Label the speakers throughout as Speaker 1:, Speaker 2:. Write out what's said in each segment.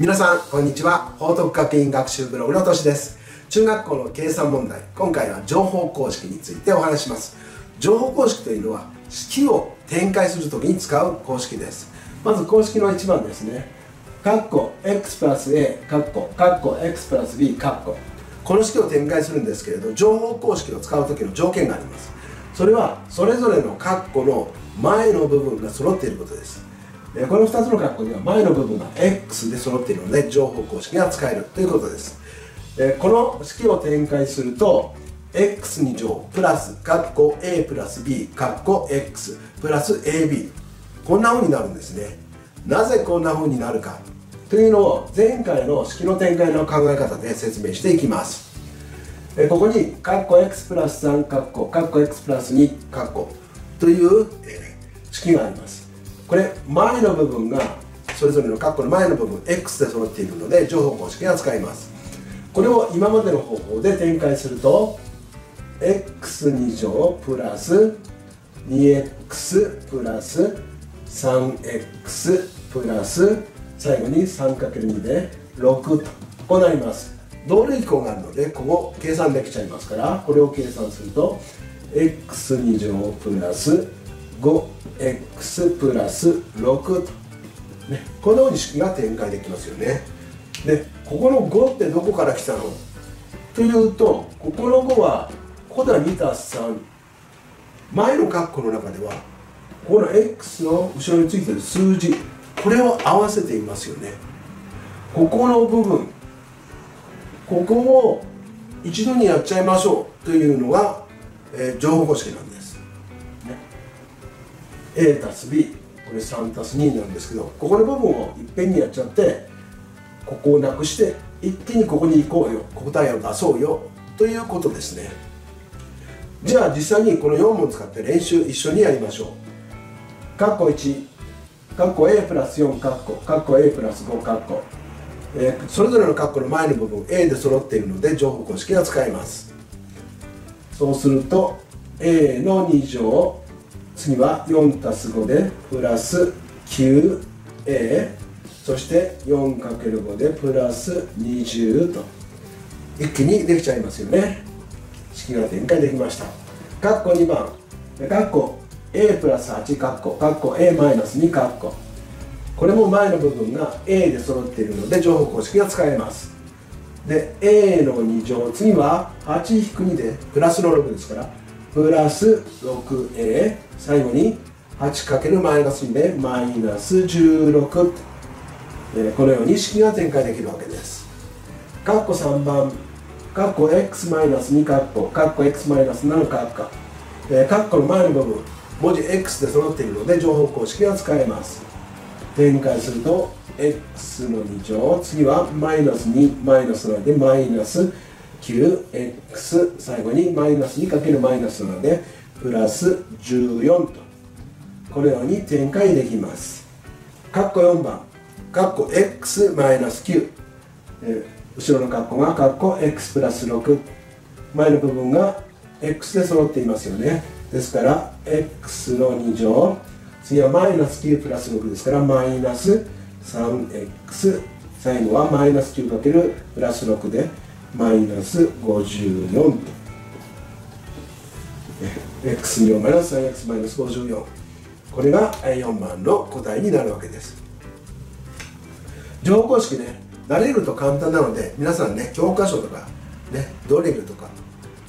Speaker 1: 皆さんこんにちは。報徳学院学習ブログのとしです。中学校の計算問題。今回は情報公式についてお話します。情報公式というのは式を展開するときに使う公式です。まず公式の1番ですね。括弧 x プラス a 括弧括弧 x プラス b 括弧。この式を展開するんですけれど情報公式を使う時の条件があります。それはそれぞれの括弧の前の部分が揃っていることです。この2つの括弧には前の部分が X で揃っているので情報公式が使えるということです。この式を展開すると x2 乗プラス括弧 a プラス b 括弧 x プラス ab こんな風になるんですね。なぜこんな風になるか。というのを前回の式の展開の考え方で説明していきます。ここに括弧 x プラス3括弧括弧 x プラス2括弧という式があります。これ前の部分がそれぞれの括弧の前の部分 x で揃っているので乗法公式が使います。これを今までの方法で展開すると x2 乗プラス 2x プラス 3x プラス最後に 3×2 で6と。こうなります。同類項があるのでここ計算できちゃいますからこれを計算すると x2 乗プラス 5x プラス6、ね、このように式が展開できますよね。でここの5ってどこから来たの？というとここの5はここでは2たす3前の括弧の中ではこの x の後ろについてる数字これを合わせていますよね。ここの部分ここを一度にやっちゃいましょうというのが、えー、乗法公式なんです、a たす b これ3たす2なんですけどここの部分をいっぺんにやっちゃってここをなくして一気にここに行こうよ答えを出そうよということですね。じゃあ実際にこの4問使って練習一緒にやりましょう。括弧1括弧 a プラス4括弧括弧 a プラス5括弧、えー、それぞれの括弧の前の部分 a で揃っているので乗法公式が使えます。そうすると a の2乗次は4たす5でプラス 9a そして 4×5 でプラス20と一気にできちゃいますよね。式が展開できました。括弧2番。括弧 a プラス8括弧括弧 a マイナス2括弧。これも前の部分が a で揃っているので乗法公式が使えます。で a の2乗次は8-2でプラスの6ですから。プラス 6a 最後に 8× マイナス2でマイナス16このように式が展開できるわけです。括弧3番括弧 x マイナス2括弧括弧 x マイナス7括弧括弧の前の部分文字 X で揃っているので乗法公式が使えます。展開すると x の2乗次はマイナス2マイナス7でマイナス 9x 最後にマイナス 2× マイナス7でプラス14と。このように展開できます。括弧4番。括弧 x マイナス9、え後ろの括弧が括弧 x プラス6前の部分が x で揃っていますよね。ですから x の2乗。次はマイナス9プラス6ですからマイナス 3x 最後はマイナス 9× プラス6で。マイナス54と x2 乗マイナス 3x マイナス54これが4番の答えになるわけです。乗法公式ね慣れると簡単なので皆さんね教科書とかねドリルとか、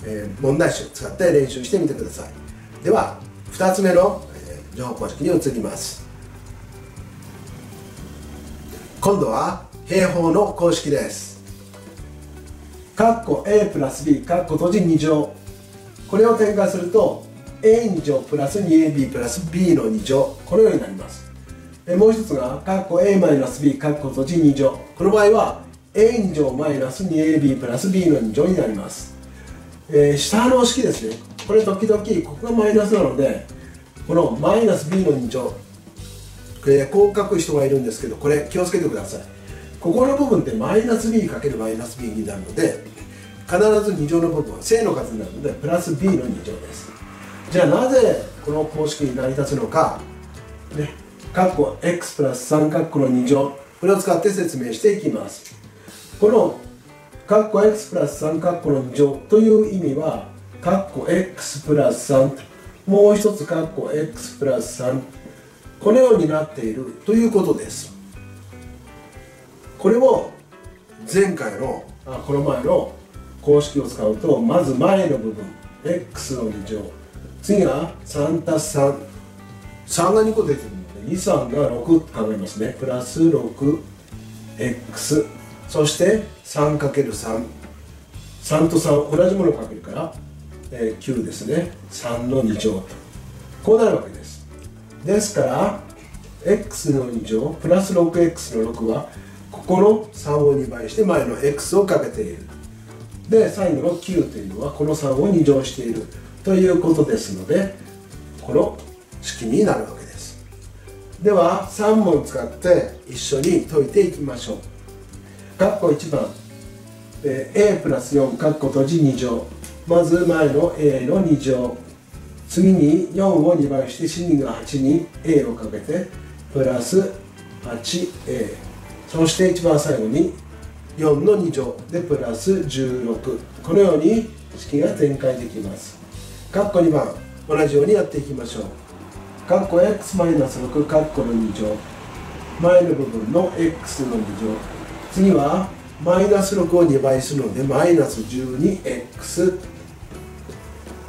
Speaker 1: えー、問題集使って練習してみてください。では2つ目の、えー、乗法公式に移ります。今度は平方の公式です。括弧 a プラス b 括弧閉じ2乗。これを展開すると a2 乗プラス 2ab プラス b の2乗。このようになります。もう一つが括弧 a マイナス b 括弧閉じ2乗。この場合は a2 乗マイナス 2ab プラス b の2乗になります、えー、下の式ですね。これ時々ここがマイナスなのでこのマイナス b の2乗。これこう書く人がいるんですけどこれ気をつけてください。ここの部分ってマイナス b かけるマイナス b になるので必ず2乗の部分は正の数になるのでプラス b の2乗です。じゃあなぜこの公式に成り立つのか。ね。括弧 x プラス3括弧の2乗。これを使って説明していきます。このカッコ x プラス3カッコの2乗。という意味はカッコ x プラス3もう一つカッコ x プラス3このようになっている。ということです。これを前回のあこの前の公式を使うとまず前の部分 x の2乗次が3たす3 3が2個出てるので23が6考えますね。プラス 6x そして 3×3 3と3同じものをかけるから、えー、9ですね。3の2乗。とこうなるわけです。ですから x の2乗プラス 6x の6はここの3を2倍して前の x をかけている。で最後の9というのはこの3を2乗しているということですのでこの式になるわけです。では3問使って一緒に解いていきましょう。括弧1番。a プラス4括弧閉じ2乗。まず前の a の2乗。次に4を2倍して死人が8に a をかけてプラス 8a そして一番最後に4の2乗でプラス16このように式が展開できます。括弧2番。同じようにやっていきましょう。括弧 x-6 括弧の2乗。前の部分の x の2乗。次はマイナス6を2倍するのでマイナス 12x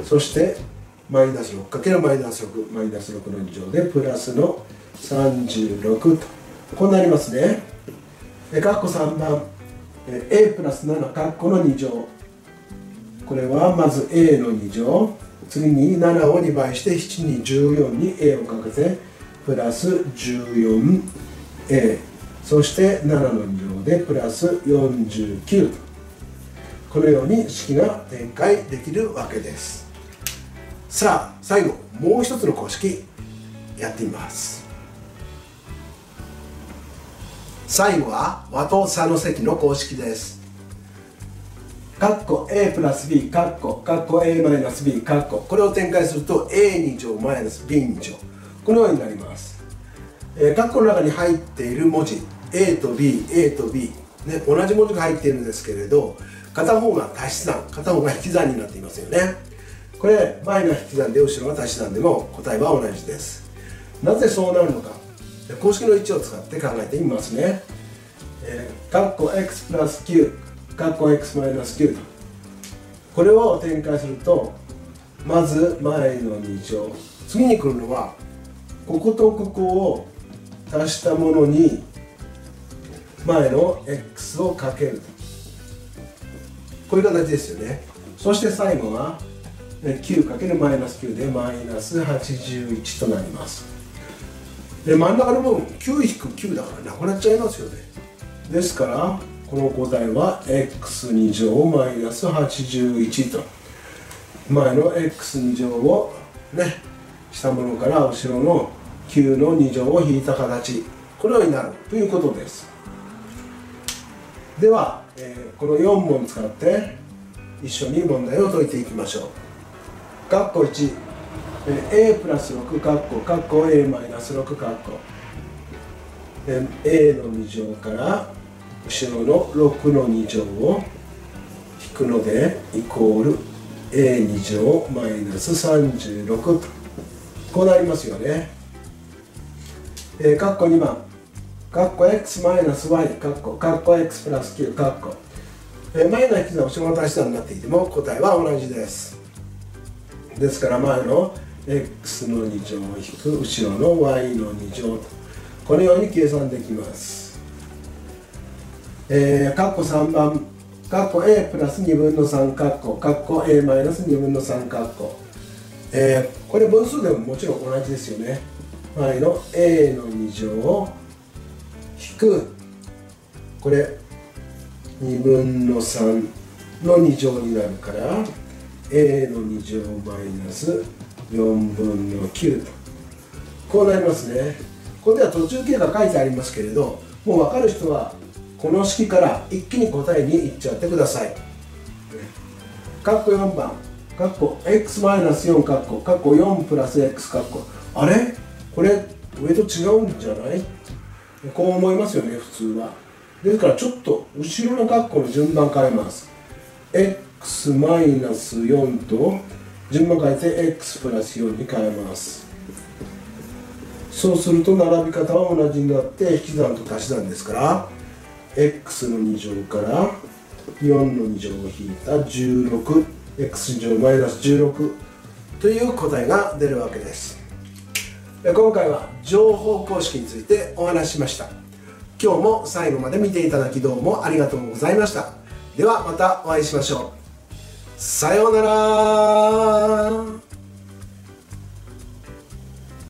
Speaker 1: そしてマイナス 6× マイナス6マイナス6の2乗でプラスの36と。こうなりますね。で括弧3番。A プラス7括弧の2乗。これはまず a の2乗。次に7を2倍して7に14に a をかけてプラス 14a そして7の2乗でプラス49このように式が展開できるわけです。さあ最後もう一つの公式やってみます。最後は和と差の積の公式です。カッコ a プラス b カッコカッコ a マイナス b カッコ。これを展開すると a2 乗マイナス b2 乗。このようになります、えー、カッコの中に入っている文字 a と b a と b、ね、同じ文字が入っているんですけれど片方が足し算片方が引き算になっていますよね。これ前が引き算で後ろが足し算でも答えは同じです。なぜそうなるのか。公式の位置を使って考えてみますね、えー、カッコ x プラス9括弧 x マイナス9これを展開するとまず前の2乗。次に来るのはこことここを足したものに前の x をかける。こういう形ですよね。そして最後は 9× マイナス9でマイナス81となります。で真ん中の部分9-9だからなくなっちゃいますよね。ですからこの答えは x2 乗マイナス81と。前の x2 乗をねしたものから後ろの9の2乗を引いた形。このようになるということです。では、えー、この4問使って一緒に問題を解いていきましょう。括弧1 a プラス6括弧括弧 a マイナス6括弧。a の2乗から後ろの6の2乗を引くのでイコール a2 乗マイナス36と。こうなりますよね。えー、括弧2番。括弧 x マイナス y 括弧。括弧 x プラス9括弧、えー、前の引き算後ろの足し算になっていても答えは同じです。ですから前の x の2乗を引く後ろの y の2乗とこのように計算できます。えー、括弧3番、括弧 A プラス2分の3括弧、括弧 A マイナス2分の3括弧。えー、これ分数でももちろん同じですよね。前の A の2乗を引く、これ2分の3の2乗になるから、A の2乗マイナス4分の9と。こうなりますね。ここでは途中経過書いてありますけれど、もう分かる人はこの式から一気に答えにいっちゃってください。括弧4番、括弧 x-4 括弧、括弧4プラス x 括弧。あれ？これ上と違うんじゃない？こう思いますよね普通はですからちょっと後ろの括弧の順番変えます x-4 と順番変えて x プラス4に変えます。そうすると並び方は同じになって引き算と足し算ですから x の2乗から4の2乗を引いた 16x 乗マイナス16という答えが出るわけです。今回は乗法公式についてお話ししました。今日も最後まで見ていただきどうもありがとうございました。ではまたお会いしましょう。さようなら。